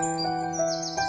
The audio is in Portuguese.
Música